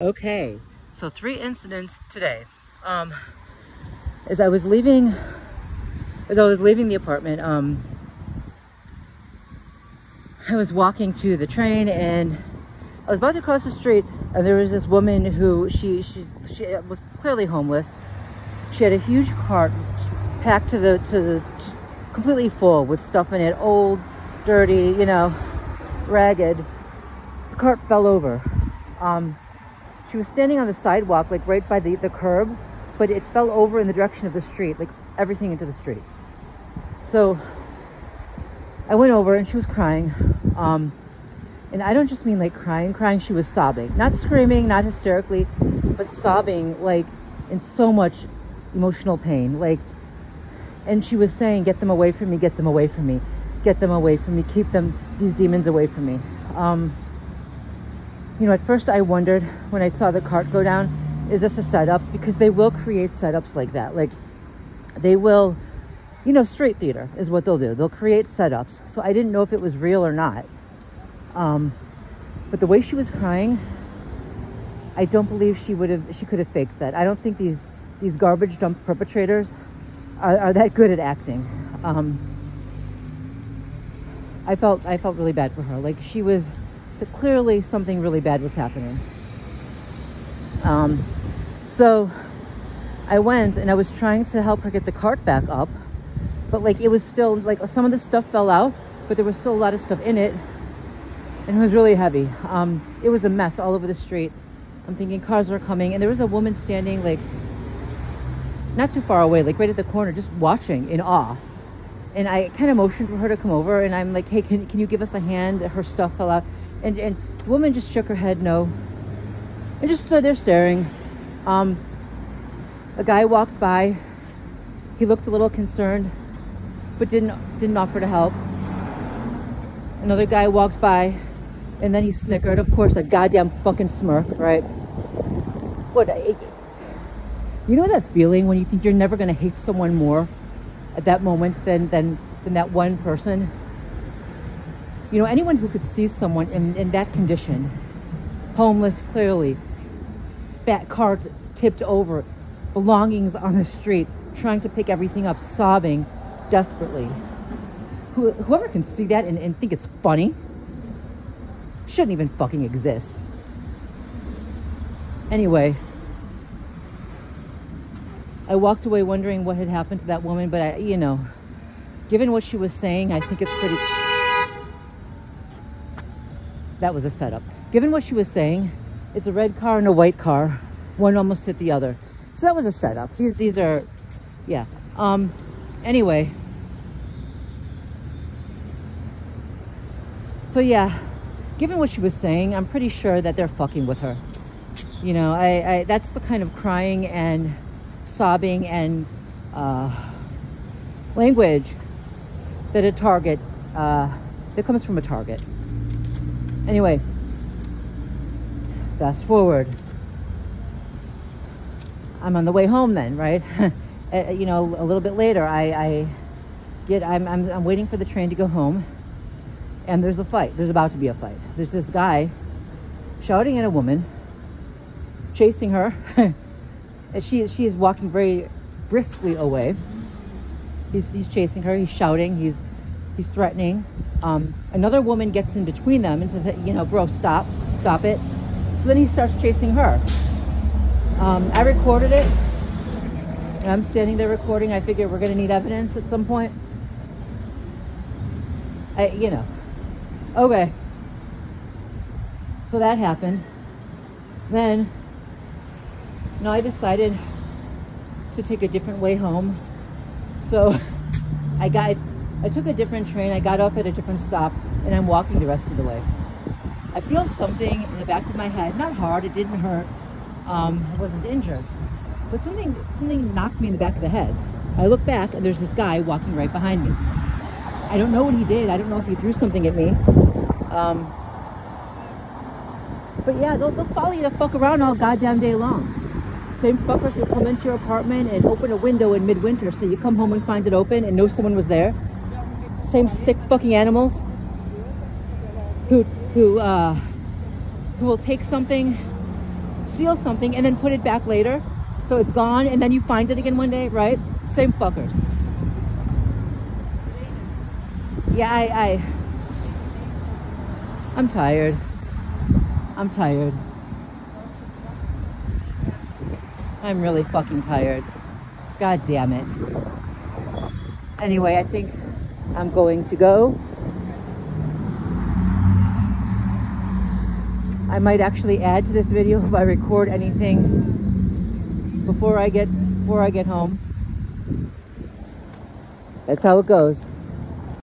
Okay, so three incidents today. Um, as I was leaving, as I was leaving the apartment, um, I was walking to the train and I was about to cross the street and there was this woman who she she she was clearly homeless. She had a huge cart packed to the to the completely full with stuff in it, old, dirty, you know, ragged. The cart fell over. Um, she was standing on the sidewalk, like right by the, the curb, but it fell over in the direction of the street, like everything into the street. So I went over and she was crying. Um, and I don't just mean like crying, crying, she was sobbing. Not screaming, not hysterically, but sobbing like in so much emotional pain. Like, and she was saying, get them away from me, get them away from me, get them away from me, keep them, these demons away from me. Um, you know, at first I wondered when I saw the cart go down, is this a setup? Because they will create setups like that. Like they will, you know, street theater is what they'll do. They'll create setups. So I didn't know if it was real or not. Um, but the way she was crying, I don't believe she would have, she could have faked that. I don't think these, these garbage dump perpetrators are, are that good at acting. Um, I felt, I felt really bad for her. Like she was, so clearly something really bad was happening. Um, so I went and I was trying to help her get the cart back up, but like it was still like some of the stuff fell out, but there was still a lot of stuff in it and it was really heavy. Um, it was a mess all over the street. I'm thinking cars were coming and there was a woman standing like not too far away, like right at the corner, just watching in awe. And I kind of motioned for her to come over and I'm like, hey, can, can you give us a hand? Her stuff fell out. And, and the woman just shook her head no and just stood there staring. Um, a guy walked by. He looked a little concerned, but didn't didn't offer to help. Another guy walked by, and then he snickered. Of course, a goddamn fucking smirk, right? What? You know that feeling when you think you're never gonna hate someone more at that moment than than than that one person? You know, anyone who could see someone in, in that condition, homeless clearly, fat cart tipped over, belongings on the street, trying to pick everything up, sobbing desperately. Who, whoever can see that and, and think it's funny shouldn't even fucking exist. Anyway, I walked away wondering what had happened to that woman, but I, you know, given what she was saying, I think it's pretty that was a setup. Given what she was saying, it's a red car and a white car. One almost hit the other. So that was a setup. These, these are, yeah. Um, anyway. So yeah, given what she was saying, I'm pretty sure that they're fucking with her. You know, I, I that's the kind of crying and sobbing and uh, language that a target, uh, that comes from a target. Anyway, fast forward. I'm on the way home then, right? uh, you know, a little bit later, I, I get, I'm, I'm, I'm waiting for the train to go home and there's a fight. There's about to be a fight. There's this guy shouting at a woman, chasing her. and she, she is walking very briskly away. He's, he's chasing her. He's shouting. He's, he's threatening. Um, another woman gets in between them and says, you know, bro, stop, stop it. So then he starts chasing her. Um, I recorded it. I'm standing there recording. I figure we're going to need evidence at some point. I, you know. Okay. So that happened. Then, no, I decided to take a different way home. So I got I took a different train. I got off at a different stop and I'm walking the rest of the way. I feel something in the back of my head, not hard, it didn't hurt. Um, I wasn't injured, but something, something knocked me in the back of the head. I look back and there's this guy walking right behind me. I don't know what he did. I don't know if he threw something at me. Um, but yeah, they'll, they'll follow you the fuck around all goddamn day long. Same fuckers who come into your apartment and open a window in midwinter so you come home and find it open and know someone was there same sick fucking animals who who uh, who will take something steal something and then put it back later so it's gone and then you find it again one day, right? Same fuckers. Yeah, I, I I'm tired. I'm tired. I'm really fucking tired. God damn it. Anyway, I think I'm going to go. I might actually add to this video if I record anything before I get before I get home. That's how it goes.